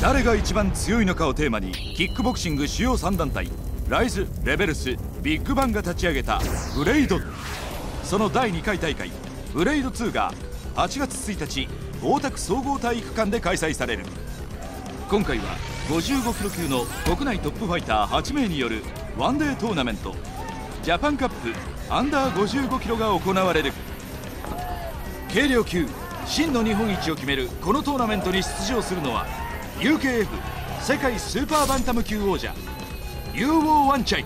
誰が一番強いのかをテーマにキックボクシング主要3団体ライズレベルスビッグバンが立ち上げたブレイド。その第2回大会ブレイド2が8月1日大田区総合体育館で開催される。今回は55キロ級の国内トップファイター8名によるワンデートーナメントジャパンカップアンダー55キロが行われる。軽量級真の日本一を決めるこのトーナメントに出場するのは UKF 世界スーパーバンタム級王者ユーウォーワンチャイ。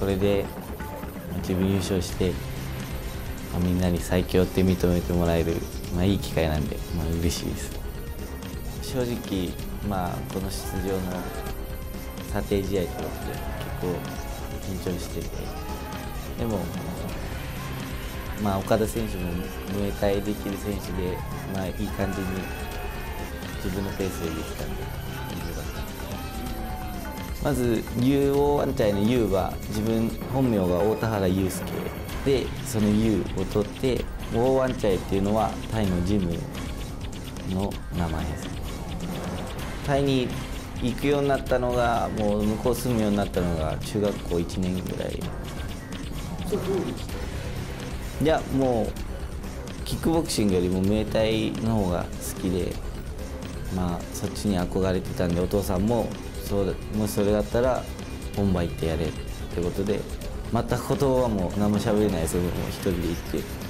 これで自分優勝してみんなに最強って認めてもらえる、まあ、いい機会なんで、まあ嬉しいです。正直、まあ、この出場の査定試合とかって結構緊張しててでも、まあ、岡田選手もムエタイできる選手で、まあ、いい感じに自分のペースでできたんでまず UO ワンチャイの U は自分本名が大田原祐介でその U を取って O ワンチャイっていうのはタイのジムの名前ですタイに行くようになったのがもう向こう住むようになったのが中学校1年ぐらい。いやもうキックボクシングよりもムエタイの方が好きで。まあそっちに憧れてたんでお父さんもそうもしそれだったら本場行ってやれってことで全く言葉はもう何も喋れないですよもう一人で行って。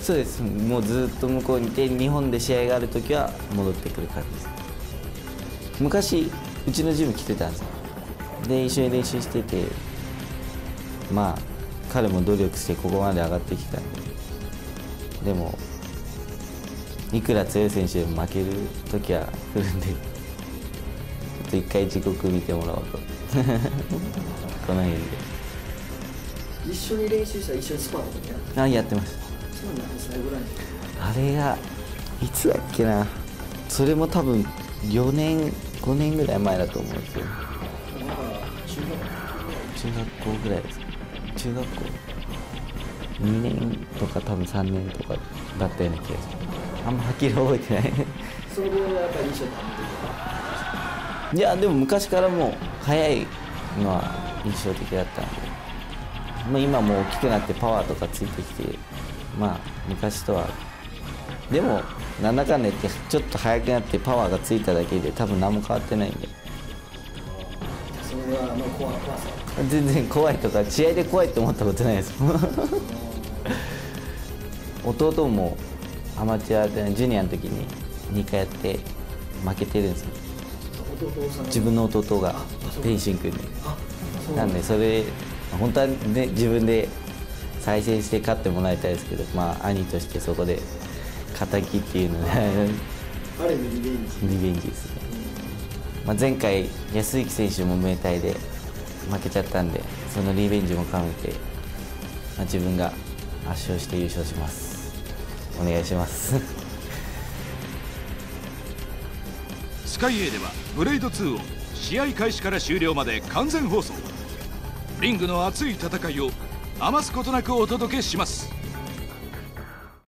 そうです。もうずっと向こうにいて日本で試合がある時は戻ってくる感じです。昔うちのジム来てたんですよ。で一緒に練習しててまあ彼も努力してここまで上がってきたんで。でもいくら強い選手でも負ける時は来るんでちょっと一回自国見てもらおうと。この辺で。一緒に練習したら一緒にスパートとかやってあやってましたそうなんですねぐらいあれがいつだっけな？それも多分4年5年ぐらい前だと思うんですよ。中学校ぐらいです中学校。2年とか多分3年とかだったような気がしますあんまはっきり覚えてない。その後はやっぱり印象になっていやでも昔からもう速いのは印象的だったんで、まあ、今もう大きくなってパワーとかついてきてまあ昔とは。でもなんだかんだ言ってちょっと速くなってパワーがついただけで多分何も変わってないんで。それはあの怖怖さ。全然怖いとか試合で怖いって思ったことないです。弟もアマチュアでジュニアの時に2回やって負けてるんですよ。自分の弟が天心君に。なんでそれ本当はね自分で再生して勝ってもらいたいですけどまあ兄としてそこで敵っていうので。ある意味リベンジリベンジですね、まあ、前回安幸選手もムエタイで負けちゃったんでそのリベンジも兼ねて、まあ、自分が圧勝して優勝します。お願いします。スカイ A ではブレイド2を試合開始から終了まで完全放送。リングの熱い戦いを余すことなくお届けします。